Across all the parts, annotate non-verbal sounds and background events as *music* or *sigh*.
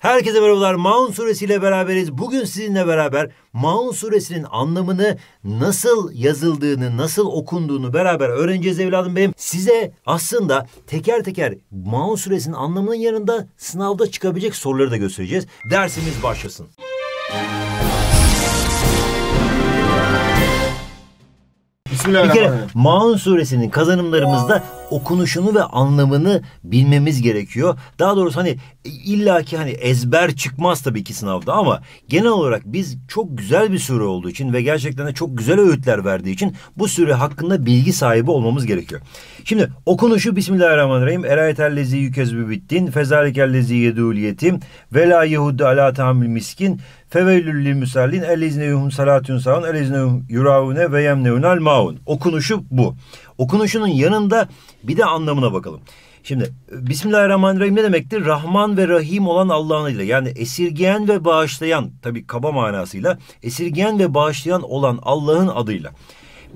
Herkese merhabalar. Maun suresiyle beraberiz. Bugün sizinle beraber Maun suresinin anlamını nasıl yazıldığını, nasıl okunduğunu beraber öğreneceğiz evladım benim. Size aslında teker teker Maun suresinin anlamının yanında sınavda çıkabilecek soruları da göstereceğiz. Dersimiz başlasın. Bir kere Bismillahirrahmanirrahim. Maun suresinin kazanımlarımızda okunuşunu ve anlamını bilmemiz gerekiyor. Daha doğrusu hani illaki hani ezber çıkmaz tabii ki sınavda ama genel olarak biz çok güzel bir sure olduğu için ve gerçekten de çok güzel öğütler verdiği için bu sure hakkında bilgi sahibi olmamız gerekiyor. Şimdi okunuşu Bismillahirrahmanirrahim. Erayetellezi yükezbü bittin. Fezarikellezi yedul yetim. Ve la yehudde ala tamil miskin. Feveylül lil müsallin ellezine yuhum salatun saun ellezine yuhum yuravune ve yemneunal maun. Okunuşu bu. Okunuşunun yanında bir de anlamına bakalım. Şimdi Bismillahirrahmanirrahim ne demektir? Rahman ve Rahim olan Allah'ın adıyla. Yani esirgeyen ve bağışlayan tabii kaba manasıyla esirgeyen ve bağışlayan olan Allah'ın adıyla.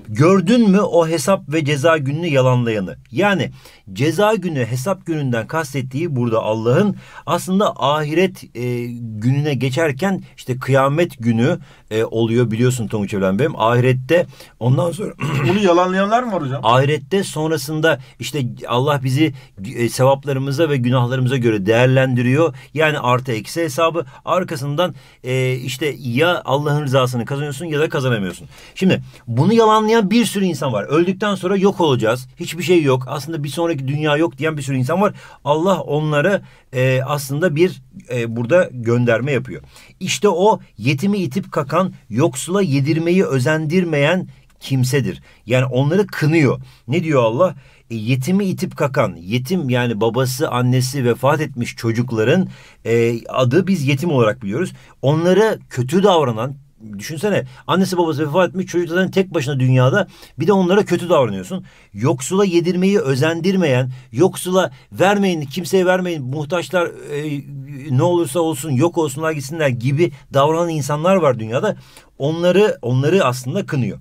Gördün mü o hesap ve ceza gününü yalanlayanı? Yani ceza günü hesap gününden kastettiği burada Allah'ın aslında ahiret e, gününe geçerken işte kıyamet günü e, oluyor biliyorsun Tonguç Evlen benim. Ahirette ondan sonra *clears throat* Bunu yalanlayanlar mı var hocam? ahirette sonrasında işte Allah bizi e, sevaplarımıza ve günahlarımıza göre değerlendiriyor. Yani artı eksi hesabı arkasından e, işte ya Allah'ın rızasını kazanıyorsun ya da kazanamıyorsun. Şimdi bunu yalanlayan bir sürü insan var. Öldükten sonra yok olacağız. Hiçbir şey yok. Aslında bir sonraki dünya yok diyen bir sürü insan var. Allah onlara e, aslında bir e, burada gönderme yapıyor. İşte o yetimi itip kakan, yoksula yedirmeyi özendirmeyen kimsedir. Yani onları kınıyor. Ne diyor Allah? E, yetimi itip kakan, yetim yani babası annesi vefat etmiş çocukların e, adı biz yetim olarak biliyoruz. Onlara kötü davranan, düşünsene annesi babası vefat etmiş çocuk zaten tek başına dünyada bir de onlara kötü davranıyorsun. Yoksula yedirmeyi özendirmeyen, yoksula vermeyin kimseye vermeyin muhtaçlar e, ne olursa olsun yok olsunlar gitsinler gibi davranan insanlar var dünyada. Onları onları aslında kınıyor.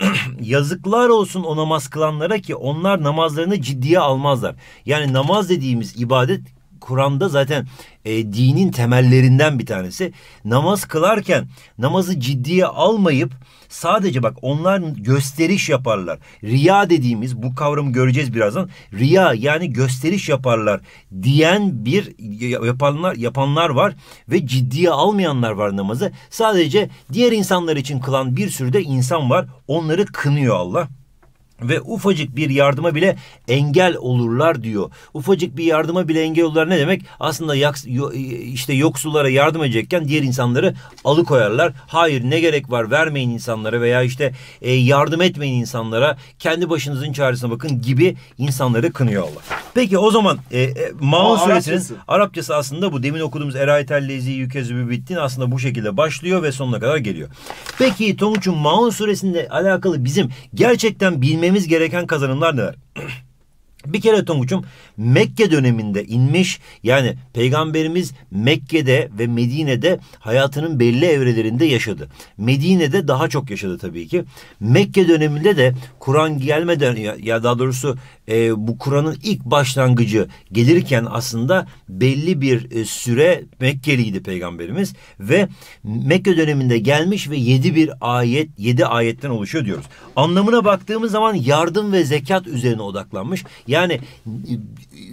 *clears throat* Yazıklar olsun o namaz kılanlara ki onlar namazlarını ciddiye almazlar. Yani namaz dediğimiz ibadet Kur'an'da zaten e, dinin temellerinden bir tanesi. Namaz kılarken namazı ciddiye almayıp sadece bak onlar gösteriş yaparlar. Riya dediğimiz bu kavramı göreceğiz birazdan. Riya yani gösteriş yaparlar diyen bir yapanlar yapanlar var ve ciddiye almayanlar var namazı. Sadece diğer insanlar için kılan bir sürü de insan var. Onları kınıyor Allah ve ufacık bir yardıma bile engel olurlar diyor. Ufacık bir yardıma bile engel olurlar ne demek? Aslında yaks, yo, işte yoksullara yardım edecekken diğer insanları alıkoyarlar. Hayır ne gerek var vermeyin insanlara veya işte e, yardım etmeyin insanlara. Kendi başınızın çaresine bakın gibi insanları kınıyor Allah. Peki o zaman e, e, Maun suresinin Arapçası. Arapçası aslında bu. Demin okuduğumuz Eraytel lezi yükezü bittin aslında bu şekilde başlıyor ve sonuna kadar geliyor. Peki Tonguç'un Maun suresinde alakalı bizim gerçekten bilmemiz gereken kazanımlar neler? *clears throat* Bir kere Tonguç'um Mekke döneminde inmiş yani peygamberimiz Mekke'de ve Medine'de hayatının belli evrelerinde yaşadı. Medine'de daha çok yaşadı tabii ki. Mekke döneminde de Kur'an gelmeden ya, daha doğrusu e, bu Kur'an'ın ilk başlangıcı gelirken aslında belli bir e, süre Mekkeliydi peygamberimiz ve Mekke döneminde gelmiş ve yedi bir ayet yedi ayetten oluşuyor diyoruz. Anlamına baktığımız zaman yardım ve zekat üzerine odaklanmış. Yani e,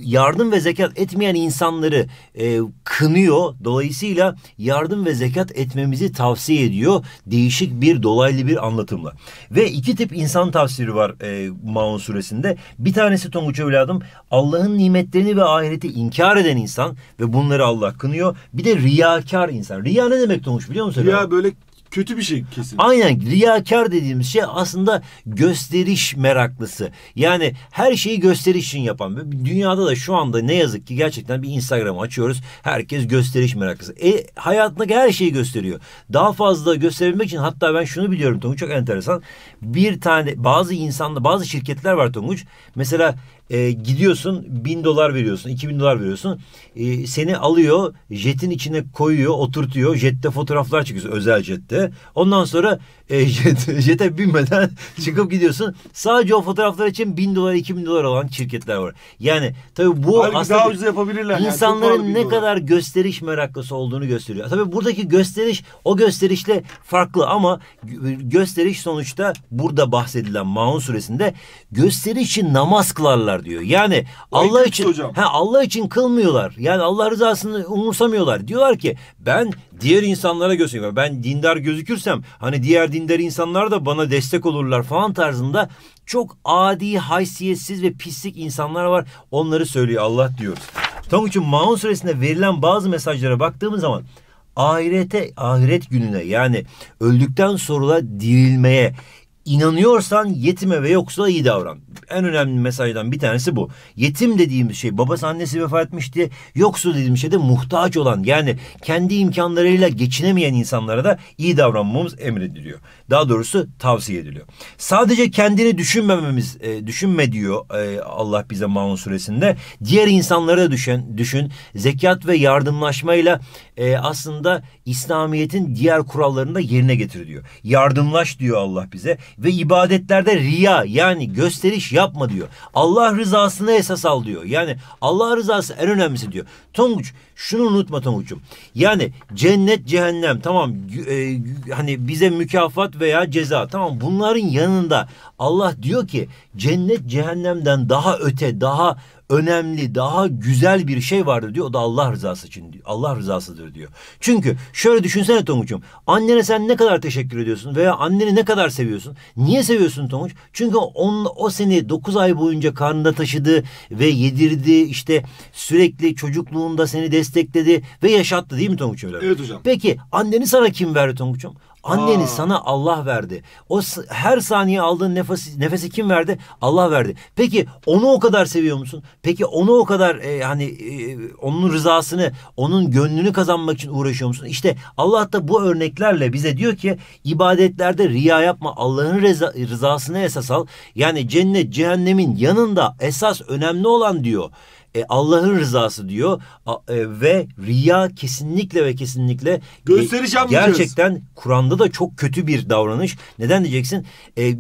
yardım ve zekat etmeyen insanları e, kınıyor. Dolayısıyla yardım ve zekat etmemizi tavsiye ediyor. Değişik bir dolaylı bir anlatımla. Ve iki tip insan tafsiri var e, Maun suresinde. Bir tanesi Tonguç evladım Allah'ın nimetlerini ve ahireti inkar eden insan ve bunları Allah kınıyor. Bir de riyakar insan. Riya ne demek Tonguç biliyor musun? evladım? Ya böyle kötü bir şey kesin. Aynen riyakar dediğimiz şey aslında gösteriş meraklısı. Yani her şeyi gösteriş için yapan. Dünyada da şu anda ne yazık ki gerçekten bir Instagram açıyoruz. Herkes gösteriş meraklısı. E hayatındaki her şeyi gösteriyor. Daha fazla gösterebilmek için hatta ben şunu biliyorum Tonguç çok enteresan. Bir tane bazı insanla bazı şirketler var Tonguç. Mesela e, gidiyorsun bin dolar veriyorsun, iki bin dolar veriyorsun. E, seni alıyor, jetin içine koyuyor, oturtuyor. Jette fotoğraflar çekiyorsun, özel jette. Ondan sonra e, *laughs* jet, jete binmeden *laughs* çıkıp gidiyorsun. Sadece o fotoğraflar için bin dolar, iki bin dolar olan şirketler var. Yani tabii bu Halbuki aslında daha ucuz yapabilirler. yani. İnsanların bir ne dolar. kadar gösteriş meraklısı olduğunu gösteriyor. Tabii buradaki gösteriş o gösterişle farklı ama gö- gösteriş sonuçta burada bahsedilen Maun suresinde gösteriş için namaz kılarlar diyor. Yani Allah için hocam. ha Allah için kılmıyorlar. Yani Allah rızasını umursamıyorlar. Diyorlar ki ben diğer insanlara gösteriyorum. Ben dindar gözükürsem hani diğer dindar insanlar da bana destek olurlar falan tarzında çok adi, haysiyetsiz ve pislik insanlar var. Onları söylüyor Allah diyoruz. Tonguç'un Maun suresinde verilen bazı mesajlara baktığımız zaman ahirete, ahiret gününe yani öldükten sonra dirilmeye inanıyorsan yetime ve yoksula iyi davran. En önemli mesajdan bir tanesi bu. Yetim dediğimiz şey babası annesi vefat etmişti. Yoksul dediğimiz şey de muhtaç olan yani kendi imkanlarıyla geçinemeyen insanlara da iyi davranmamız emrediliyor. Daha doğrusu tavsiye ediliyor. Sadece kendini düşünmememiz, e, düşünme diyor e, Allah bize Maun suresinde. Diğer insanlara da düşen, düşün. Zekat ve yardımlaşmayla e, aslında İslamiyet'in diğer kurallarını da yerine getir diyor. Yardımlaş diyor Allah bize ve ibadetlerde riya yani gösteriş yapma diyor. Allah rızasını esas al diyor. Yani Allah rızası en önemlisi diyor. Tonguç şunu unutma Tonguç'um. Yani cennet cehennem tamam e, hani bize mükafat veya ceza tamam bunların yanında Allah diyor ki cennet cehennemden daha öte daha önemli, daha güzel bir şey vardır diyor. O da Allah rızası için diyor. Allah rızasıdır diyor. Çünkü şöyle düşünsene Tonguç'um. Annene sen ne kadar teşekkür ediyorsun veya anneni ne kadar seviyorsun? Niye seviyorsun Tonguç? Çünkü on, o seni 9 ay boyunca karnında taşıdı ve yedirdi. işte sürekli çocukluğunda seni destekledi ve yaşattı değil mi Tonguç öyle? Evet hocam. Peki anneni sana kim verdi Tonguç'um? Anneni Aa. sana Allah verdi. O her saniye aldığın nefesi, nefesi kim verdi? Allah verdi. Peki onu o kadar seviyor musun? Peki onu o kadar e, hani e, onun rızasını, onun gönlünü kazanmak için uğraşıyor musun? İşte Allah da bu örneklerle bize diyor ki ibadetlerde riya yapma. Allah'ın reza- rızasını esas al. Yani cennet cehennemin yanında esas önemli olan diyor e, Allah'ın rızası diyor A- e, ve riya kesinlikle ve kesinlikle e, yapmayacağız. gerçekten Kur'an'da da çok kötü bir davranış. Neden diyeceksin? E,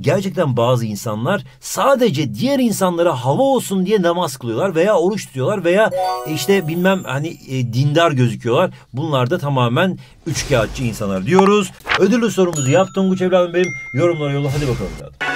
gerçekten bazı insanlar sadece diğer insanlara hava olsun diye namaz kılıyorlar veya oruç tutuyorlar veya e, işte bilmem hani e, dindar gözüküyorlar. Bunlar da tamamen üçkağıtçı insanlar diyoruz. Ödüllü sorumuzu yap Tonguç evladım benim. Yorumlara yolla hadi bakalım. evladım.